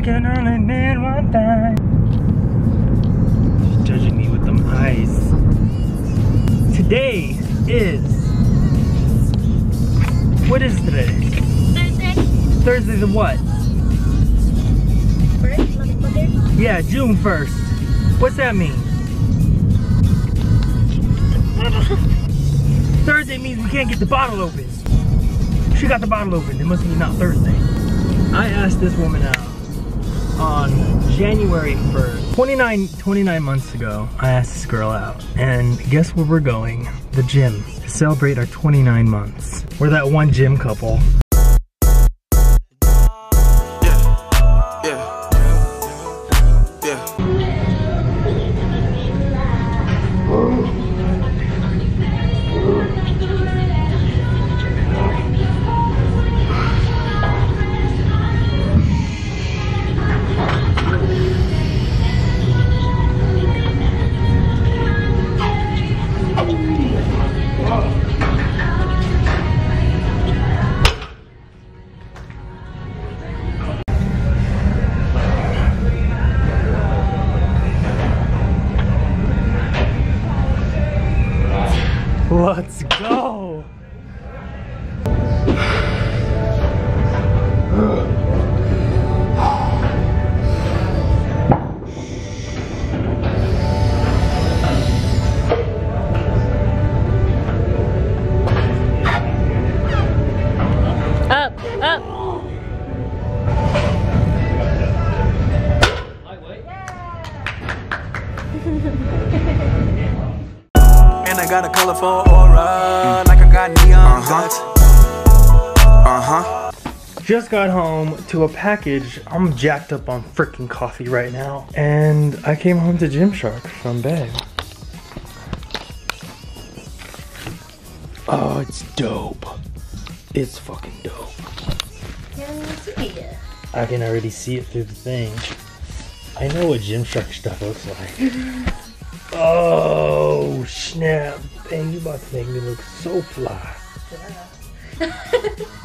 I can only admit one thing. She's judging me with them eyes. Today is. What is today? Thursday. Thursday the what? First, motherfucker. Yeah, June 1st. What's that mean? Thursday means we can't get the bottle open. She got the bottle open. It must be not Thursday. I asked this woman out on January 1st. 29, 29 months ago, I asked this girl out. And guess where we're going? The gym. To celebrate our 29 months. We're that one gym couple. Got a colorful aura, like I got neon guts. Uh huh. Just got home to a package. I'm jacked up on freaking coffee right now. And I came home to Gymshark from Babe. Oh, it's dope. It's fucking dope. I can already see it through the thing. I know what Gymshark stuff looks like. oh, snap. Bang, you about to make me look so fly.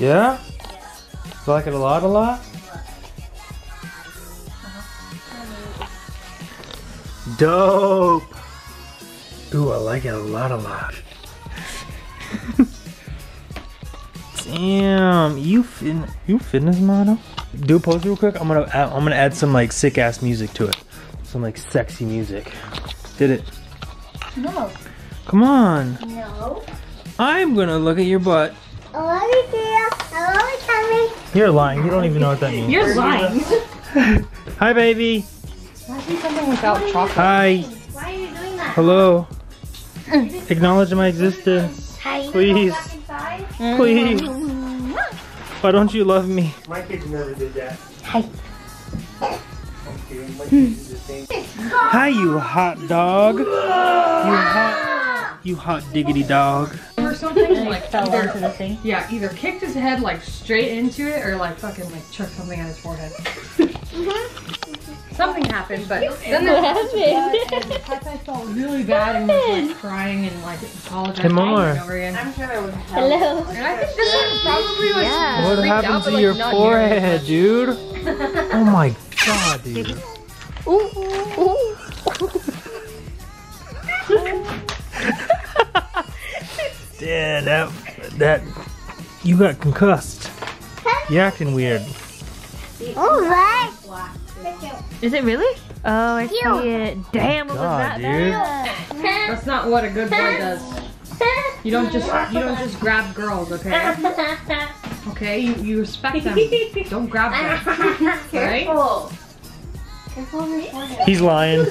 Yeah? You like it a lot, a lot? Dope! Ooh, I like it a lot, a lot. Damn, you fin you fitness model? Do a pose real quick. I'm gonna add, I'm gonna add some like sick ass music to it, some like sexy music. Did it? No. Come on. No. I'm gonna look at your butt. I love you, I love you, Tommy. You're lying. You don't even know what that means. You're lying. Hi, baby. I something without chocolate. Hi. Why are you doing that? Hello. Acknowledge my existence. Hi. Please. Please. Mm-hmm. Why don't you love me? My kids never did that. Hi. Hi, you hot dog. You hot, you hot diggity dog. Or something like Fell either, onto the thing. yeah, either kicked his head like straight into it or like fucking like chucked something at his forehead. Mm-hmm. Something happened, but then What the happened? Pepe felt really bad and was like crying and like apologizing Hey, Mar. over again. Hello. And I think this one probably like Yeah. What happened out, to but, like, your not nearly as forehead, much. dude? Oh my god, dude. Ooh, ooh, ooh. Yeah, that, that, you got concussed. You're acting weird. All right. Is it really? Oh, I see it. Damn, what was that? dude. bad? That's not what a good boy does. You don't just you don't just grab girls, okay? Okay, you, you respect them. Don't grab them. Right? Careful. Careful of your forehead. He's lying.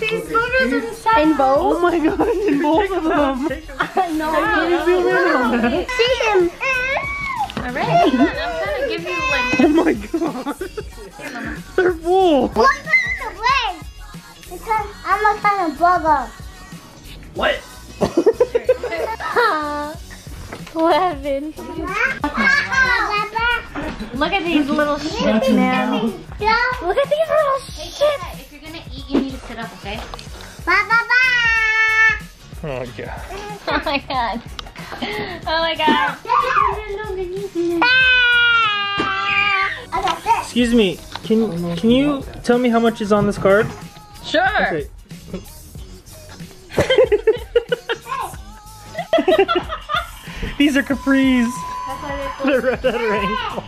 These photos inside. In both? oh my god, in both of them. I know. See him. Alright, I'm give you like. Oh my god. They're full. What kind of way? Because I'm a kind of brother. What? Levin. Look at these little shits now. Look at these little shits. If you're gonna eat, you need to sit up, okay? Ba ba ba. Oh god. Oh my god. Oh my god. Excuse me. Can can you tell me how much is on this card? Sure. Okay. These are capris. They're red at her ankle.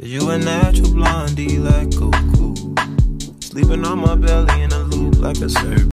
You a natural blondie like Goku. Sleeping on my belly in a loop like a serpent.